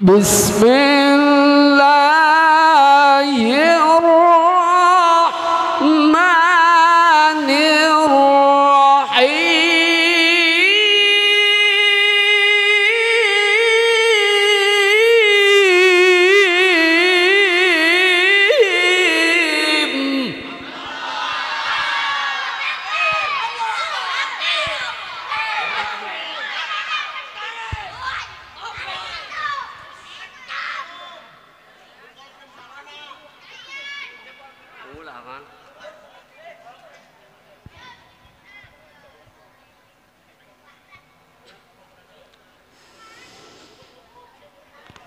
بسم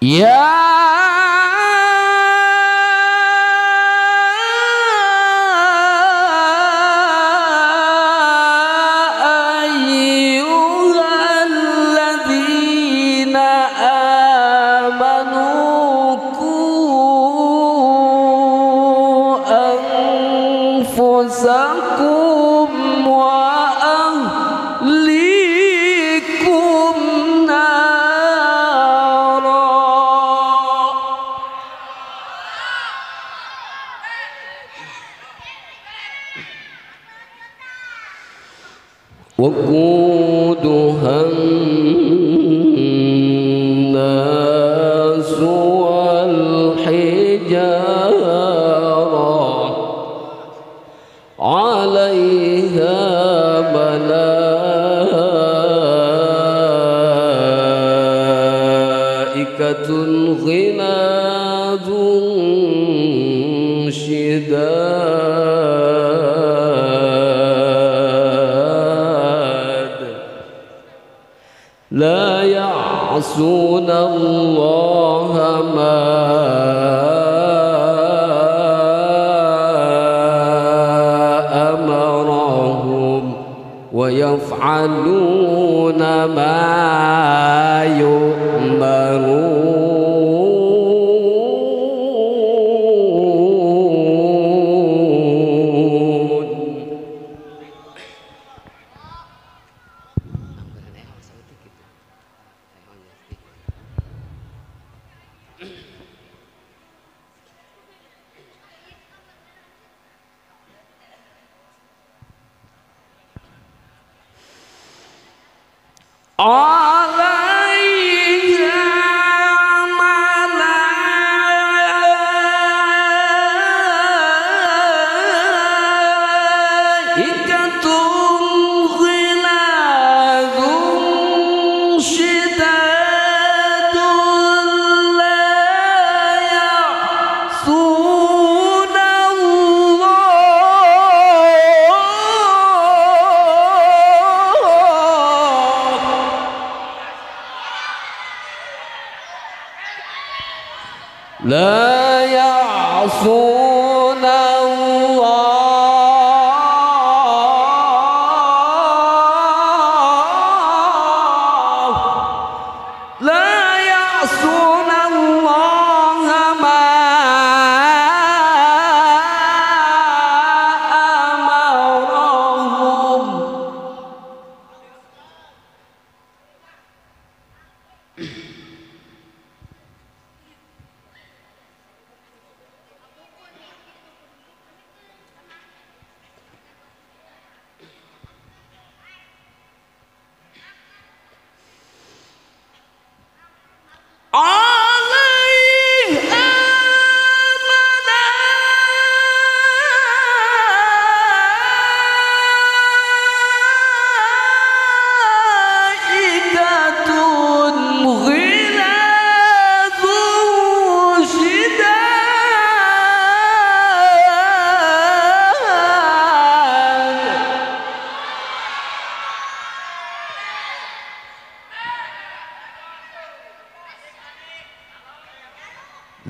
Yeah. وقودها الناس والحجارة عليها ملائكة يعصون الله ما أمرهم ويفعلون ما يؤمرون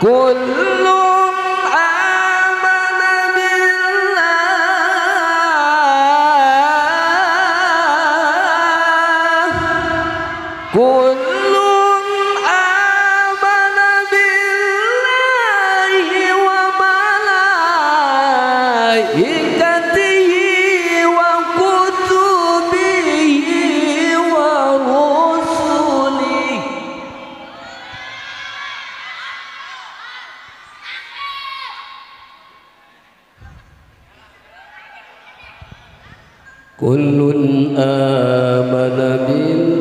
滚 آمن بالله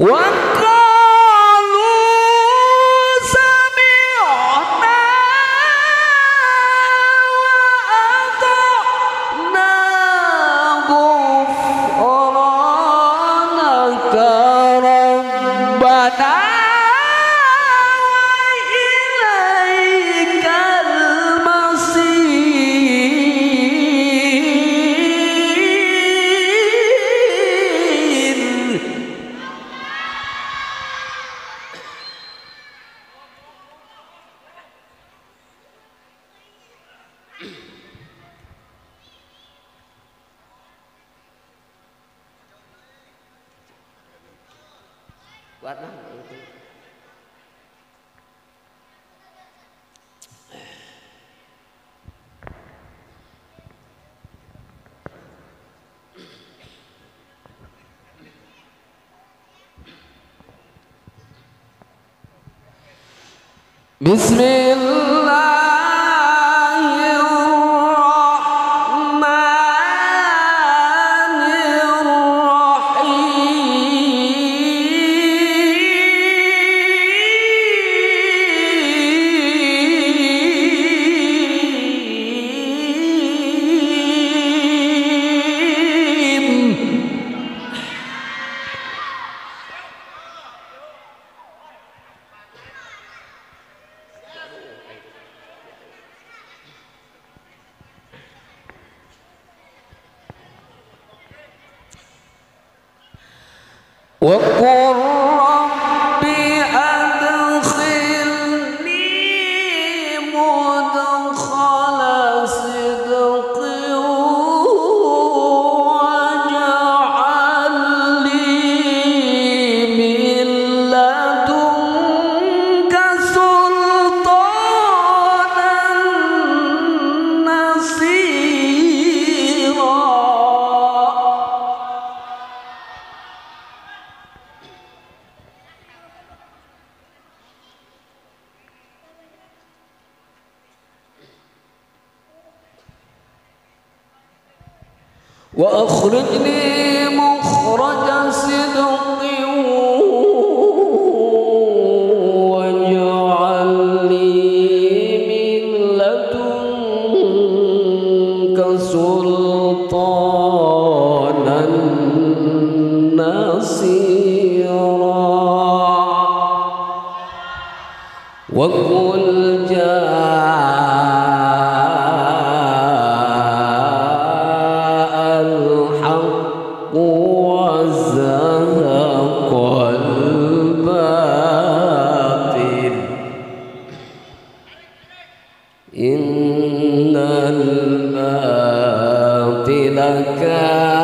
One. buat mana itu? Bismillah. وقل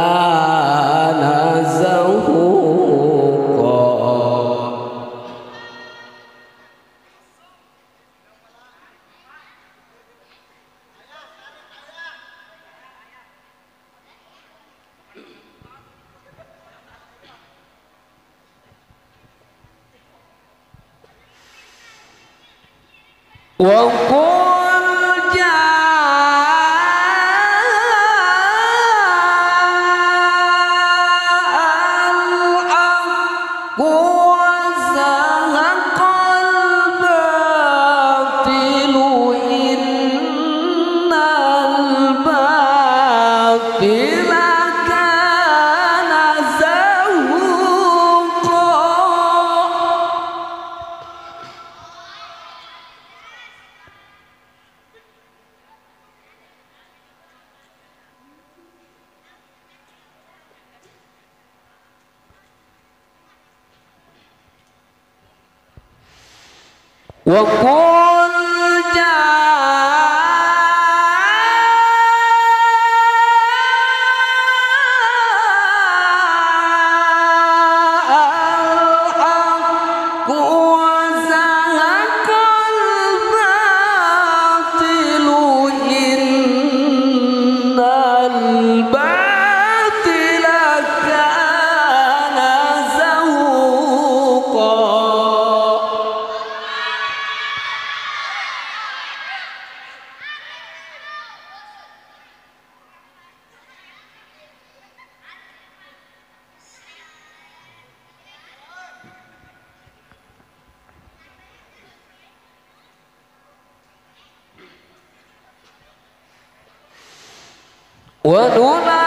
وقل جاء وننادي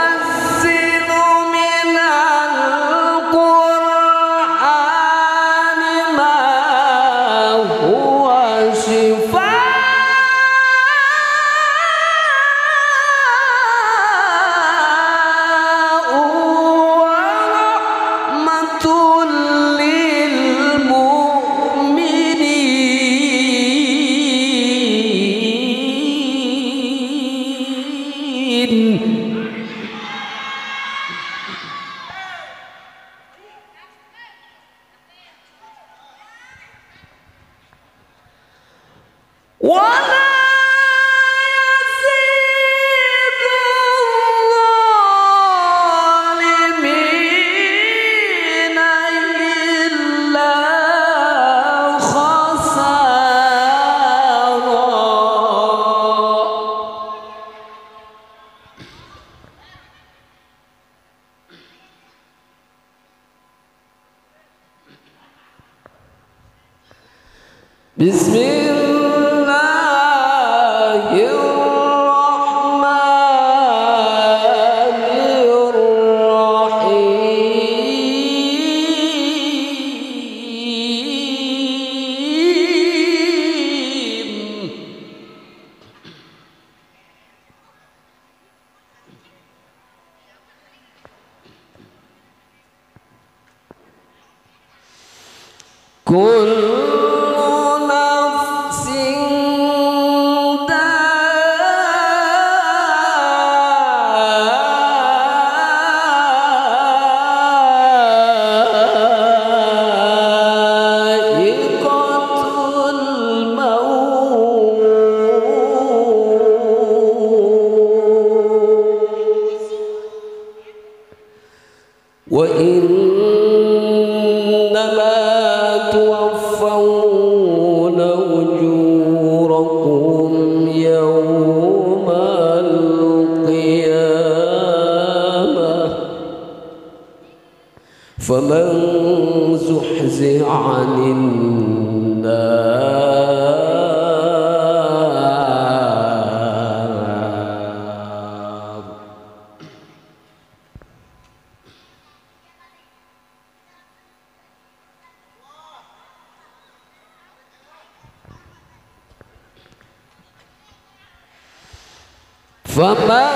فمن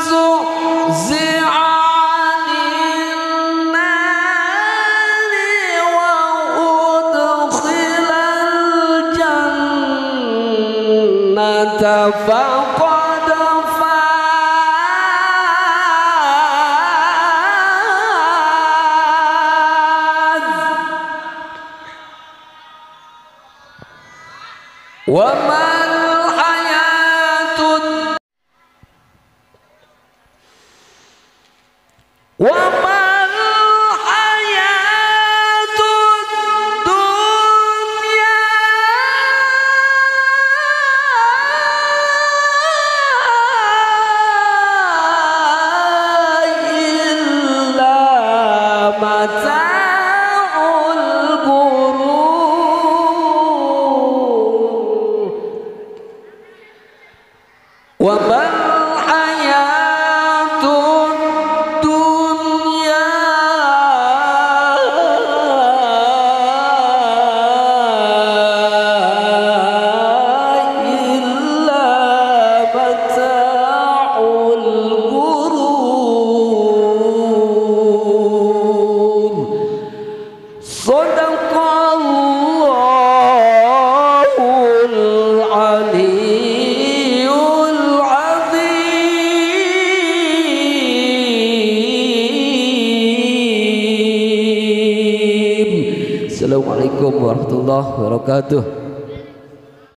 زعزع عن النار وأدخل الجنة فقد وما wabarakatuh.